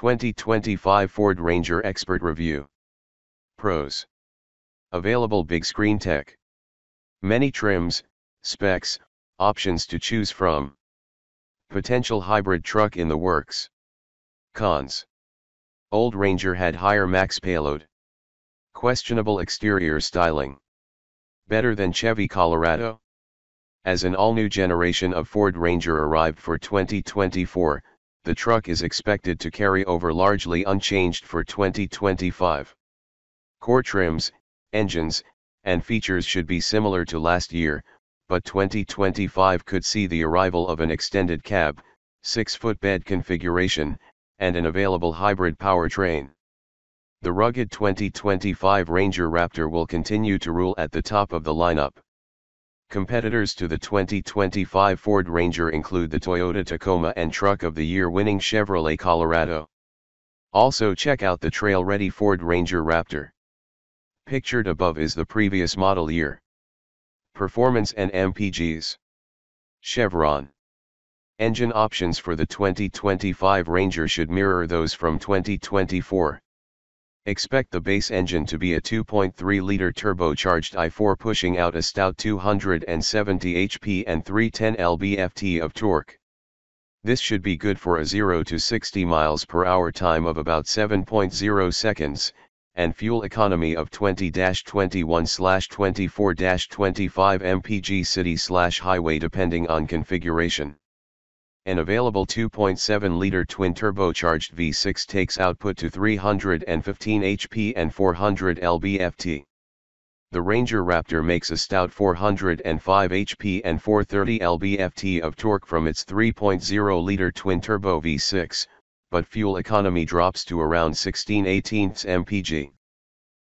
2025 Ford Ranger Expert Review. Pros. Available big screen tech. Many trims, specs, options to choose from. Potential hybrid truck in the works. Cons. Old Ranger had higher max payload. Questionable exterior styling. Better than Chevy Colorado? As an all-new generation of Ford Ranger arrived for 2024, the truck is expected to carry over largely unchanged for 2025. Core trims, engines, and features should be similar to last year, but 2025 could see the arrival of an extended cab, 6-foot bed configuration, and an available hybrid powertrain. The rugged 2025 Ranger Raptor will continue to rule at the top of the lineup. Competitors to the 2025 Ford Ranger include the Toyota Tacoma and Truck of the Year winning Chevrolet Colorado. Also check out the trail-ready Ford Ranger Raptor. Pictured above is the previous model year. Performance and MPGs. Chevron. Engine options for the 2025 Ranger should mirror those from 2024. Expect the base engine to be a 2.3-liter turbocharged i4 pushing out a stout 270 HP and 310 lb-ft of torque. This should be good for a 0 to 60 miles per hour time of about 7.0 seconds, and fuel economy of 20-21-24-25 mpg city-highway depending on configuration. An available 2.7-liter twin-turbocharged V6 takes output to 315 HP and 400 lb-ft. The Ranger Raptor makes a stout 405 HP and 430 lb-ft of torque from its 3.0-liter twin-turbo V6, but fuel economy drops to around 16 18 mpg.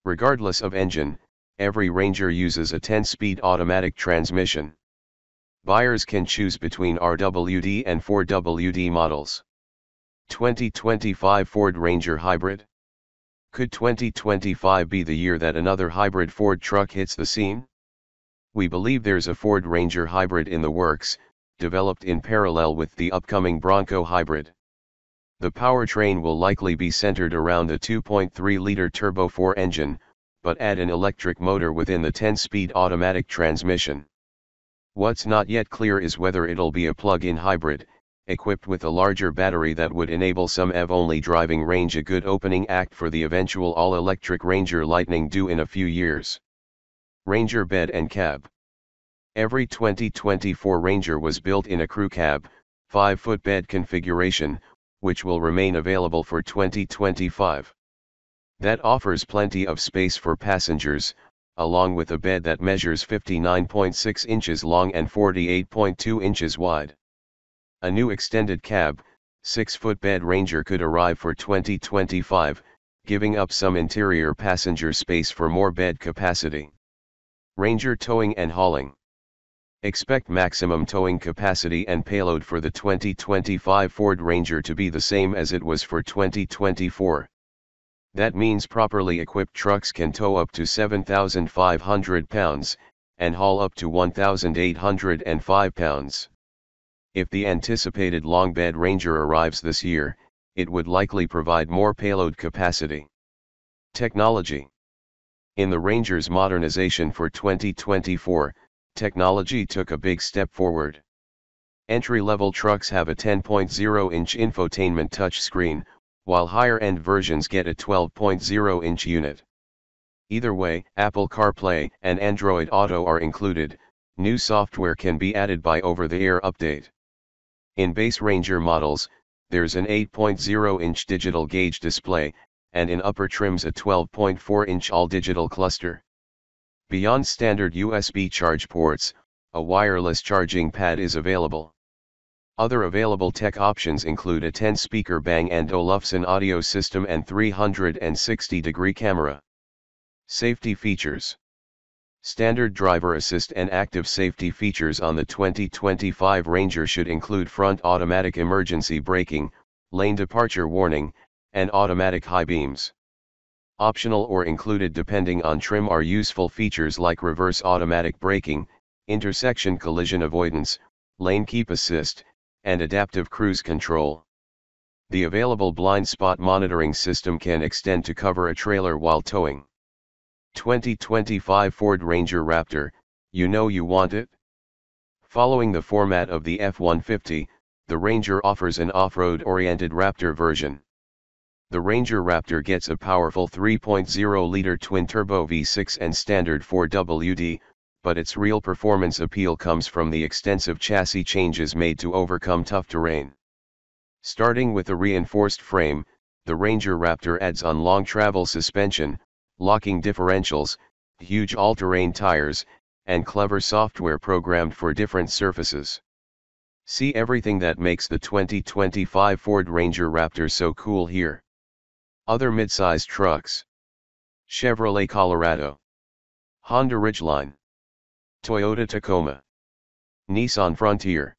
Regardless of engine, every Ranger uses a 10-speed automatic transmission. Buyers can choose between RWD and 4WD models. 2025 Ford Ranger Hybrid Could 2025 be the year that another hybrid Ford truck hits the scene? We believe there's a Ford Ranger Hybrid in the works, developed in parallel with the upcoming Bronco Hybrid. The powertrain will likely be centered around a 2.3-liter turbo 4 engine, but add an electric motor within the 10-speed automatic transmission. What's not yet clear is whether it'll be a plug-in hybrid, equipped with a larger battery that would enable some EV-only driving range a good opening act for the eventual all-electric Ranger Lightning due in a few years. Ranger Bed and Cab Every 2024 Ranger was built in a crew cab, 5-foot bed configuration, which will remain available for 2025. That offers plenty of space for passengers, along with a bed that measures 59.6 inches long and 48.2 inches wide. A new extended cab, 6-foot bed Ranger could arrive for 2025, giving up some interior passenger space for more bed capacity. Ranger Towing and Hauling Expect maximum towing capacity and payload for the 2025 Ford Ranger to be the same as it was for 2024. That means properly equipped trucks can tow up to 7,500 pounds, and haul up to 1,805 pounds. If the anticipated long bed Ranger arrives this year, it would likely provide more payload capacity. Technology In the Ranger's modernization for 2024, technology took a big step forward. Entry-level trucks have a 10.0-inch infotainment touchscreen, while higher-end versions get a 12.0-inch unit. Either way, Apple CarPlay and Android Auto are included, new software can be added by over-the-air update. In base Ranger models, there's an 8.0-inch digital gauge display, and in upper trims a 12.4-inch all-digital cluster. Beyond standard USB charge ports, a wireless charging pad is available. Other available tech options include a 10-speaker Bang & Olufsen audio system and 360-degree camera. Safety features Standard driver assist and active safety features on the 2025 Ranger should include front automatic emergency braking, lane departure warning, and automatic high beams. Optional or included depending on trim are useful features like reverse automatic braking, intersection collision avoidance, lane keep assist, and adaptive cruise control. The available blind spot monitoring system can extend to cover a trailer while towing. 2025 Ford Ranger Raptor, you know you want it? Following the format of the F-150, the Ranger offers an off-road oriented Raptor version. The Ranger Raptor gets a powerful 3.0-liter twin-turbo V6 and standard 4WD, but its real performance appeal comes from the extensive chassis changes made to overcome tough terrain. Starting with a reinforced frame, the Ranger Raptor adds on long travel suspension, locking differentials, huge all-terrain tires, and clever software programmed for different surfaces. See everything that makes the 2025 Ford Ranger Raptor so cool here. Other midsize trucks. Chevrolet Colorado. Honda Ridgeline. Toyota Tacoma. Nissan Frontier.